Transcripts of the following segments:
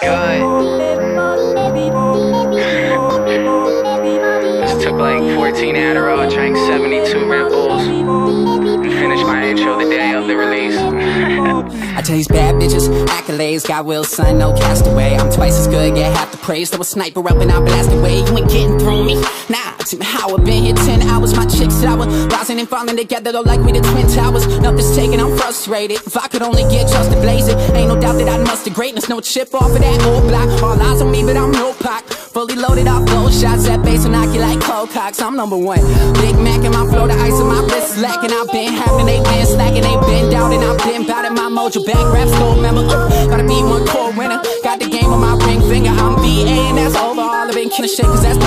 good? Just took like 14 Adderall, drank 72 Red Bulls, and finished my intro the day of the release. I tell these bad bitches, accolades, got will, son, no castaway. I'm twice as good, get half the praise. Throw a sniper up and I blast away. You ain't getting through me. Nah, how I've been here 10 hours, my chick's sour. Rising and falling together, though, like we the Twin Towers. Nothing's taken, I'm frustrated. If I could only get just to blaze it, ain't no doubt that I'd muster greatness. No chip off of that old block. All eyes on me, but I'm no pack. Fully loaded off those shots, that bass will knock you like cold cocks. I'm number one. Big Mac in my flow, the ice in my wrist slacking. I've been having, they been slacking, they been down, and I've been it. My mojo back rap gold member. Uh, gotta be one core winner. Got the game on my ring finger. I'm VA, and that's over. All I've been killing shit, cause that's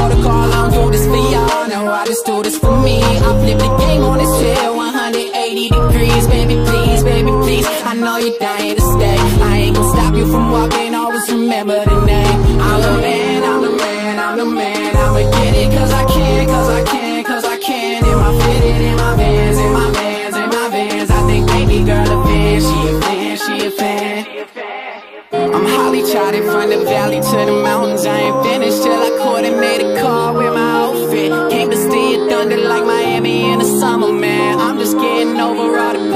I flip the game on this chair, 180 degrees. Baby, please, baby, please. I know you're dying to stay. I ain't gonna stop you from walking. Always remember the name. I'm the man, I'm the man, I'm the man. I'ma get it, cause I can, cause I can, cause I can. In my fitted, in my vans, in my vans, in my vans. I think baby girl a fan, she a fan, she a fan. I'm Holly charted from the valley to the mountains.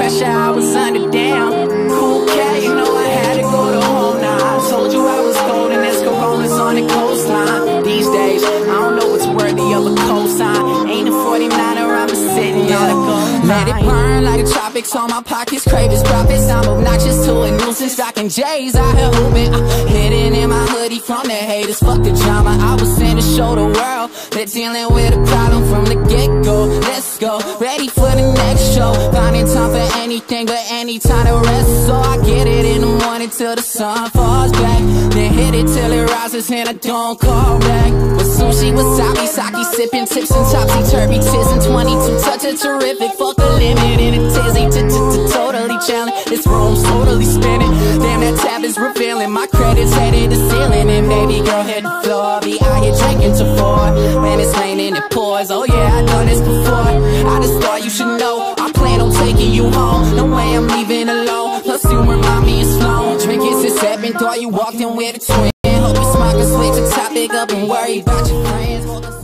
Pressure I was under. Damn, cool cat, you know I had to go to home now. I told you I was golden as Coronas on the coastline. These days, I don't know what's worthy of a cosign. Ain't a 49er, I'm just sitting on a Let it burn like the tropics on my pockets, crave its profits. I'm obnoxious to a nuisance, rocking J's out here hooping. Uh, hidden in my hoodie from the haters, fuck the drama. I was sent to show the world they're dealing with a problem from the get go. Let's go, ready for anything but any time to rest. So I get it in the morning till the sun falls back. Then hit it till it rises and I don't call back. With sushi, wasabi, sake, sipping tips and topsy turvy tis and 22 touch it terrific. Fuck the limit in a tizzy, totally challenged. This room's totally spinning. Damn, that tab is revealing. My credits headed to ceiling, and baby girl hit the floor. Be out here drinking to four. When it's raining, it pours. Oh yeah, I done this before. Thought you walked in with a twin. Hope you smile, can switch the topic up and worry about your friends.